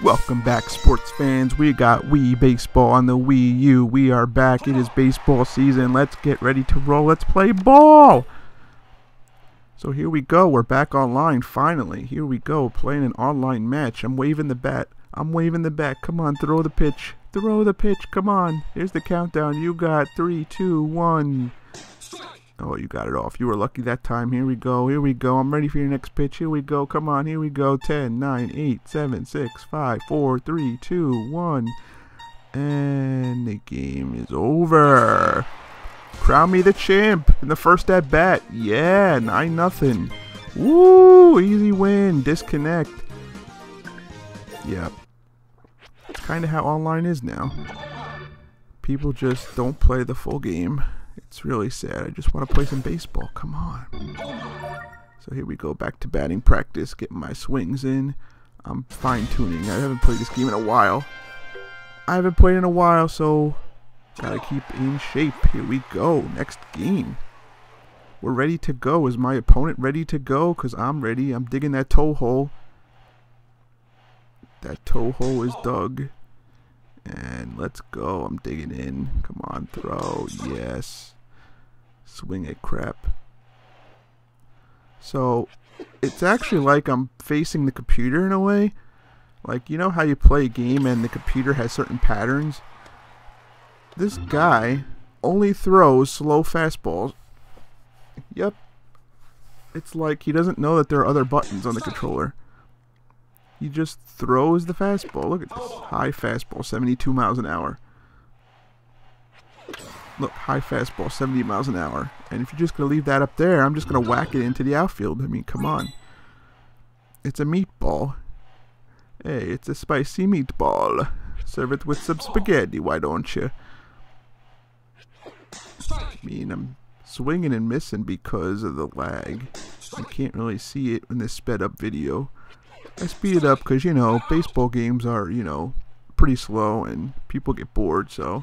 Welcome back, sports fans. We got Wii Baseball on the Wii U. We are back. It is baseball season. Let's get ready to roll. Let's play ball. So here we go. We're back online finally. Here we go, playing an online match. I'm waving the bat. I'm waving the bat. Come on, throw the pitch. Throw the pitch. Come on. Here's the countdown. You got three, two, one. Oh, you got it off. You were lucky that time. Here we go. Here we go. I'm ready for your next pitch. Here we go. Come on. Here we go. 10, 9, 8, 7, 6, 5, 4, 3, 2, 1. And the game is over. Crown me the champ in the first at bat. Yeah, 9 nothing. Woo! Easy win. Disconnect. Yep. Kind of how online is now. People just don't play the full game. It's really sad. I just want to play some baseball. Come on. So here we go. Back to batting practice. Getting my swings in. I'm fine tuning. I haven't played this game in a while. I haven't played in a while, so gotta keep in shape. Here we go. Next game. We're ready to go. Is my opponent ready to go? Because I'm ready. I'm digging that toe hole. That toe hole is dug. And let's go. I'm digging in. Come on, throw. Yes. Swing it, crap. So, it's actually like I'm facing the computer in a way. Like, you know how you play a game and the computer has certain patterns? This guy only throws slow fastballs. Yep. It's like he doesn't know that there are other buttons on the controller. He just throws the fastball. Look at this. High fastball, 72 miles an hour. Look, high fastball, 70 miles an hour. And if you're just going to leave that up there, I'm just going to whack it into the outfield. I mean, come on. It's a meatball. Hey, it's a spicy meatball. Serve it with some spaghetti, why don't you? I mean, I'm swinging and missing because of the lag. You can't really see it in this sped up video. I speed it up because, you know, baseball games are, you know, pretty slow and people get bored. So,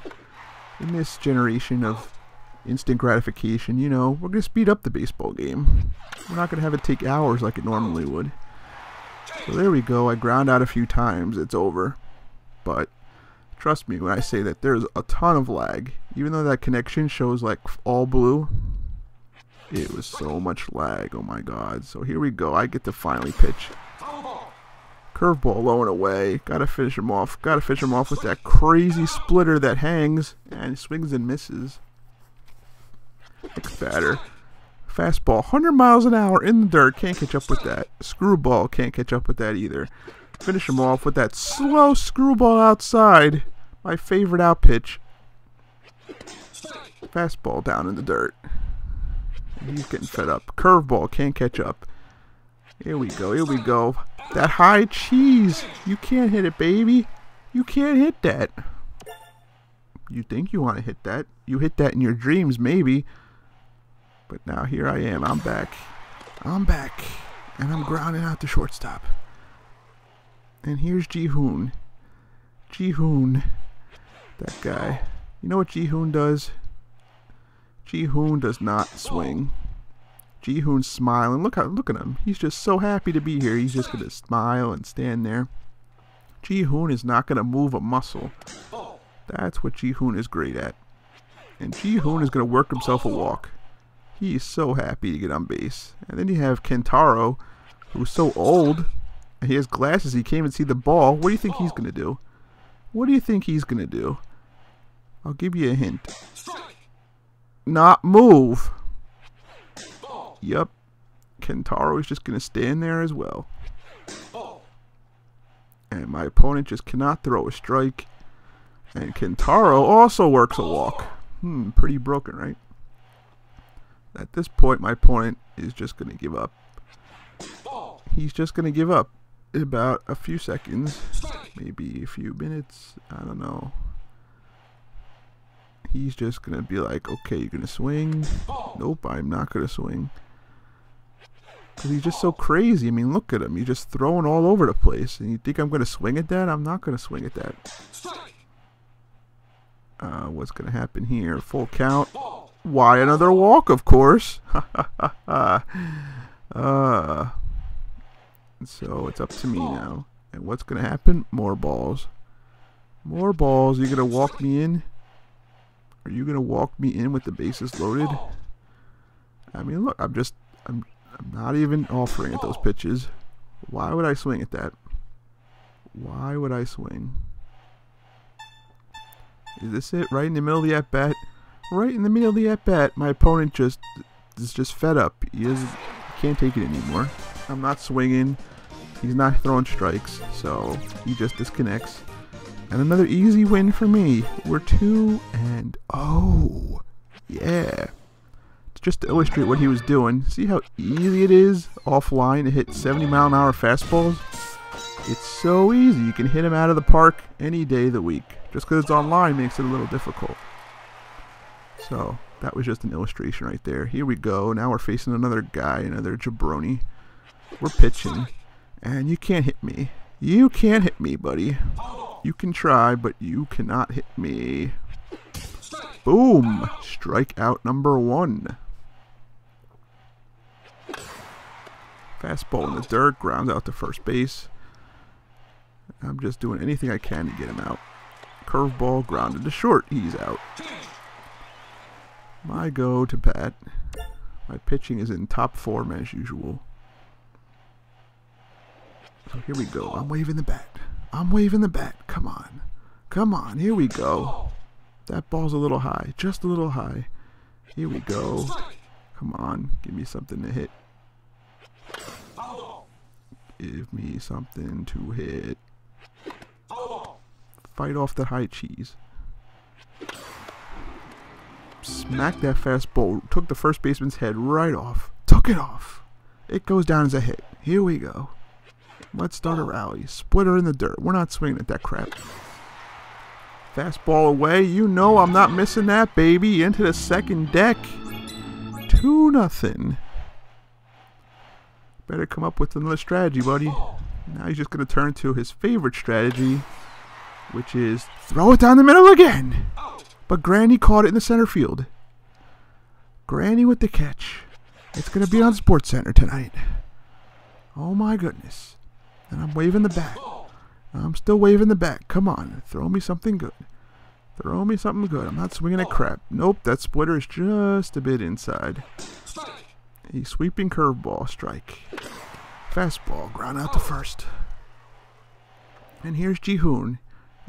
in this generation of instant gratification, you know, we're going to speed up the baseball game. We're not going to have it take hours like it normally would. So there we go. I ground out a few times. It's over. But trust me when I say that there's a ton of lag. Even though that connection shows like all blue, it was so much lag. Oh my god. So here we go. I get to finally pitch. Curveball low and away. Gotta finish him off. Gotta finish him off with that crazy splitter that hangs. And swings and misses. Next batter. Fastball. 100 miles an hour in the dirt. Can't catch up with that. Screwball. Can't catch up with that either. Finish him off with that slow screwball outside. My favorite out pitch. Fastball down in the dirt. He's getting fed up. Curveball. Can't catch up. Here we go. Here we go. That high cheese. You can't hit it, baby. You can't hit that. You think you want to hit that. You hit that in your dreams, maybe. But now here I am. I'm back. I'm back. And I'm grounding out the shortstop. And here's Ji-hoon. Ji-hoon. That guy. You know what Ji-hoon does? Ji-hoon does not swing. Ji-hoon's smiling. Look how look at him. He's just so happy to be here. He's just gonna smile and stand there. Ji-hoon is not gonna move a muscle. That's what Ji-hoon is great at. And Ji-hoon is gonna work himself a walk. He is so happy to get on base. And then you have Kentaro, who's so old. And he has glasses. He can't even see the ball. What do you think he's gonna do? What do you think he's gonna do? I'll give you a hint. Not move. Yep. Kentaro is just going to stand there as well. And my opponent just cannot throw a strike. And Kentaro also works a walk. Hmm, pretty broken, right? At this point, my opponent is just going to give up. He's just going to give up. In about a few seconds. Maybe a few minutes. I don't know. He's just going to be like, okay, you're going to swing? Nope, I'm not going to swing. Because he's just so crazy. I mean, look at him. He's just throwing all over the place. And you think I'm going to swing at that? I'm not going to swing at that. Uh, what's going to happen here? Full count. Why another walk, of course. uh, so it's up to me now. And what's going to happen? More balls. More balls. You're going to walk me in? Are you going to walk me in with the bases loaded? I mean, look, I'm just, I'm, I'm not even offering at those pitches. Why would I swing at that? Why would I swing? Is this it? Right in the middle of the at-bat? Right in the middle of the at-bat, my opponent just is just fed up. He, is, can't take it anymore. I'm not swinging. He's not throwing strikes, so he just disconnects. And another easy win for me. We're 2 and oh, yeah. Just to illustrate what he was doing, see how easy it is offline to hit 70 mile an hour fastballs? It's so easy. You can hit him out of the park any day of the week. Just because it's online makes it a little difficult. So, that was just an illustration right there. Here we go. Now we're facing another guy, another jabroni. We're pitching. And you can't hit me. You can't hit me, buddy. You can try, but you cannot hit me. Boom! Strikeout number one. Fastball in the dirt, grounds out to first base. I'm just doing anything I can to get him out. Curveball grounded to short. He's out. My go to bat. My pitching is in top form as usual. So here we go. I'm waving the bat. I'm waving the bat. Come on. Come on. Here we go. That ball's a little high. Just a little high. Here we go. Come on. Give me something to hit. Give me something to hit. Fight off the high cheese. Smack that fastball. Took the first baseman's head right off. Took it off. It goes down as a hit. Here we go. Let's start a rally. Splitter in the dirt. We're not swinging at that crap. Fastball away. You know I'm not missing that, baby. Into the second deck. 2 nothing. Better come up with another strategy, buddy. Now he's just going to turn to his favorite strategy, which is throw it down the middle again. But Granny caught it in the center field. Granny with the catch. It's going to be on SportsCenter tonight. Oh my goodness. And I'm waving the bat. I'm still waving the bat. Come on. Throw me something good. Throw me something good. I'm not swinging at crap. Nope, that splitter is just a bit inside. A sweeping curveball strike. Fastball, ground out to oh. first. And here's Jihoon.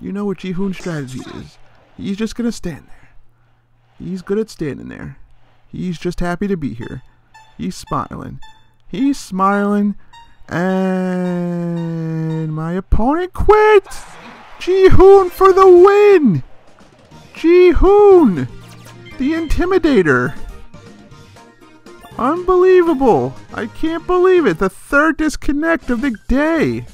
You know what Jihoon's strategy is. He's just going to stand there. He's good at standing there. He's just happy to be here. He's smiling. He's smiling. And my opponent quit. Jihoon for the win. Jihoon, the Intimidator. Unbelievable. I can't believe it. The third disconnect of the day.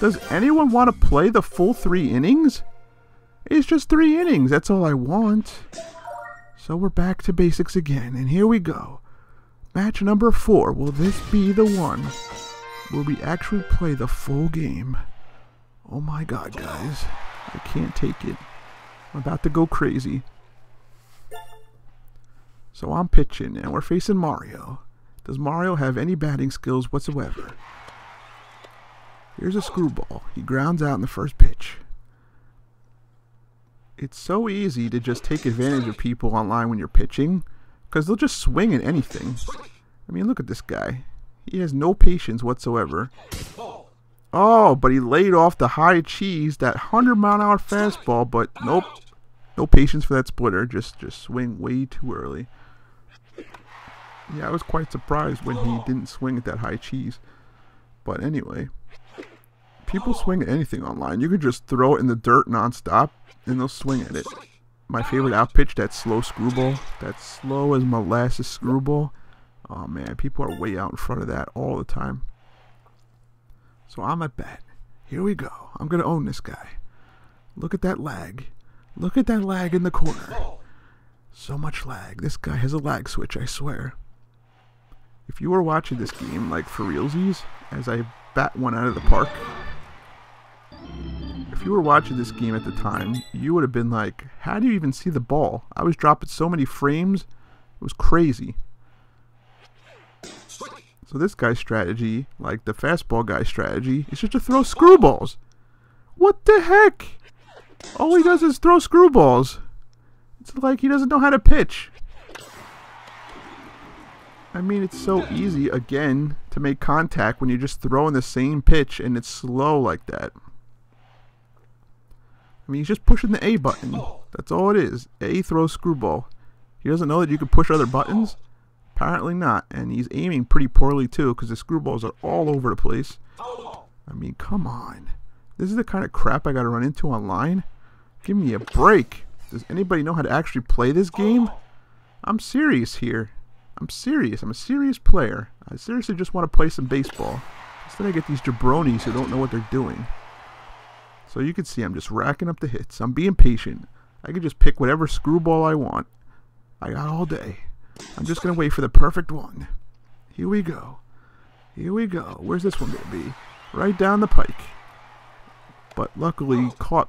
Does anyone want to play the full three innings? It's just three innings. That's all I want. So we're back to basics again. And here we go. Match number four. Will this be the one where we actually play the full game? Oh my god, guys. I can't take it. I'm about to go crazy. So I'm pitching, and we're facing Mario. Does Mario have any batting skills whatsoever? Here's a screwball. He grounds out in the first pitch. It's so easy to just take advantage of people online when you're pitching, because they'll just swing at anything. I mean, look at this guy. He has no patience whatsoever. Oh, but he laid off the high cheese, that 100 mile an hour fastball, but nope. No patience for that splitter. Just just swing way too early. Yeah, I was quite surprised when he didn't swing at that high cheese. But anyway, people swing at anything online. You can just throw it in the dirt nonstop, and they'll swing at it. My favorite outpitch, that slow screwball. That slow as molasses screwball. Oh man, people are way out in front of that all the time. So I'm at bat. Here we go. I'm going to own this guy. Look at that lag. Look at that lag in the corner. So much lag. This guy has a lag switch, I swear. If you were watching this game, like for realsies, as I bat one out of the park, if you were watching this game at the time, you would have been like, how do you even see the ball? I was dropping so many frames, it was crazy. So this guy's strategy, like the fastball guy's strategy, is just to throw screwballs. What the heck? All he does is throw screwballs. It's like he doesn't know how to pitch. I mean, it's so easy, again, to make contact when you're just throwing the same pitch and it's slow like that. I mean, he's just pushing the A button. That's all it is. A throws screwball. He doesn't know that you can push other buttons? Apparently not. And he's aiming pretty poorly, too, because the screwballs are all over the place. I mean, come on. This is the kind of crap I got to run into online? Give me a break. Does anybody know how to actually play this game? I'm serious here. I'm serious. I'm a serious player. I seriously just want to play some baseball. Instead I get these jabronis who don't know what they're doing. So you can see I'm just racking up the hits. I'm being patient. I can just pick whatever screwball I want. I got all day. I'm just going to wait for the perfect one. Here we go. Here we go. Where's this one going to be? Right down the pike. But luckily caught.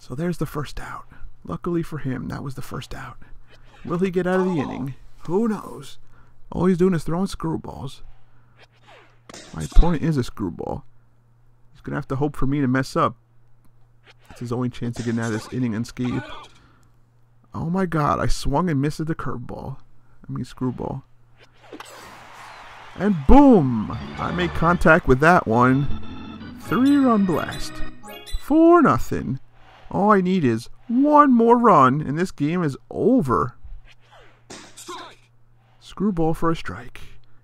So there's the first out. Luckily for him, that was the first out. Will he get out of the inning? Who knows? All he's doing is throwing screwballs. My opponent is a screwball. He's going to have to hope for me to mess up. It's his only chance of getting out of this inning unscathed. Oh my god, I swung and missed the curveball. I mean screwball. And boom! I made contact with that one. Three run blast. Four nothing. All I need is one more run and this game is over. Screwball for a strike.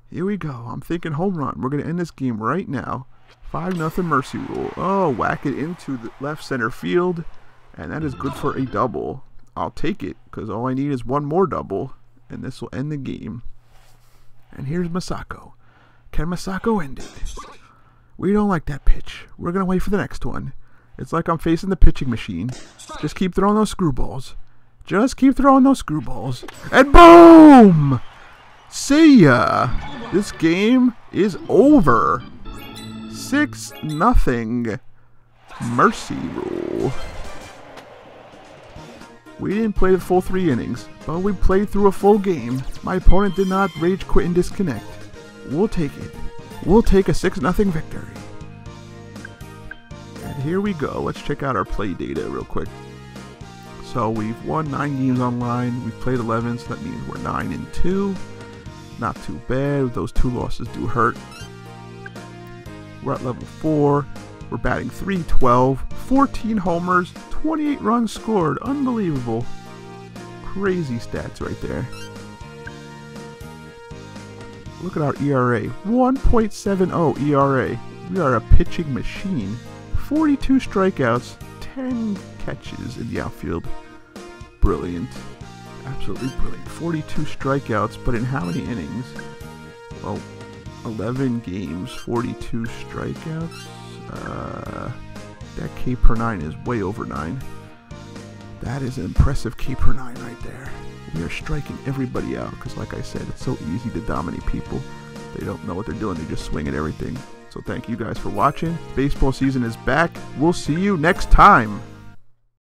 Here we go. I'm thinking home run. We're going to end this game right now. 5 nothing mercy rule. Oh, whack it into the left center field. And that is good for a double. I'll take it because all I need is one more double. And this will end the game. And here's Masako. Can Masako end it? We don't like that pitch. We're going to wait for the next one. It's like I'm facing the pitching machine. Just keep throwing those screwballs. Just keep throwing those screwballs. And boom! See ya! This game is over. 6 nothing. Mercy rule. We didn't play the full three innings, but we played through a full game. My opponent did not rage quit and disconnect. We'll take it. We'll take a 6 nothing victory. And here we go. Let's check out our play data real quick. So we've won 9 games online. We've played 11, so that means we're 9 and 2. Not too bad. Those two losses do hurt. We're at level 4. We're batting 312, 14 homers, 28 runs scored. Unbelievable. Crazy stats right there. Look at our ERA. 1.70 ERA. We are a pitching machine. 42 strikeouts, 10 catches in the outfield. Brilliant. Absolutely brilliant. 42 strikeouts, but in how many innings? Well, 11 games, 42 strikeouts. Uh, that K per 9 is way over 9. That is an impressive K per 9 right there. We are striking everybody out because, like I said, it's so easy to dominate people. They don't know what they're doing, they just swing at everything. So, thank you guys for watching. Baseball season is back. We'll see you next time.